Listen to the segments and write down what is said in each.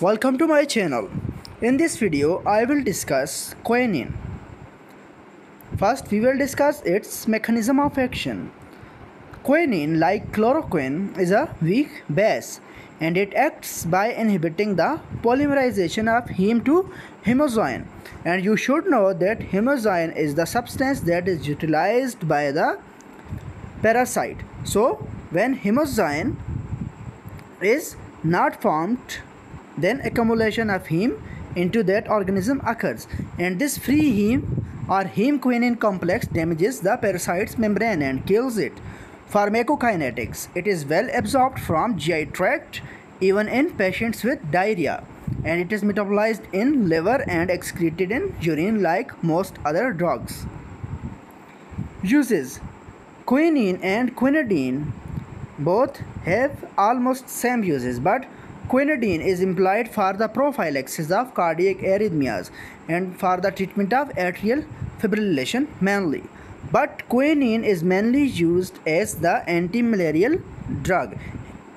Welcome to my channel. In this video, I will discuss quinine. First, we will discuss its mechanism of action. Quinine, like chloroquine, is a weak base and it acts by inhibiting the polymerization of heme to hemozoin. And you should know that hemozoin is the substance that is utilized by the parasite. So, when hemozoin is not formed then accumulation of heme into that organism occurs. And this free heme or heme quinine complex damages the parasite's membrane and kills it. Pharmacokinetics it is well absorbed from gi tract even in patients with diarrhea. And it is metabolized in liver and excreted in urine like most other drugs. Uses. Quinine and quinidine both have almost same uses but Quinidine is employed for the prophylaxis of cardiac arrhythmias and for the treatment of atrial fibrillation mainly. But quinine is mainly used as the antimalarial drug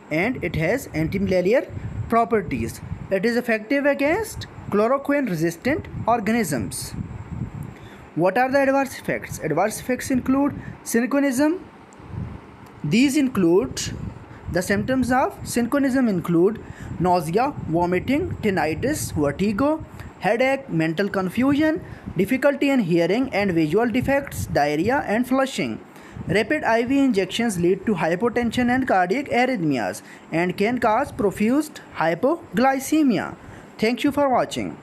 and it has antimalarial properties. It is effective against chloroquine resistant organisms. What are the adverse effects? Adverse effects include cinchonism. These include the symptoms of cinchonism include nausea, vomiting, tinnitus, vertigo, headache, mental confusion, difficulty in hearing and visual defects, diarrhea, and flushing. Rapid IV injections lead to hypotension and cardiac arrhythmias and can cause profuse hypoglycemia. Thank you for watching.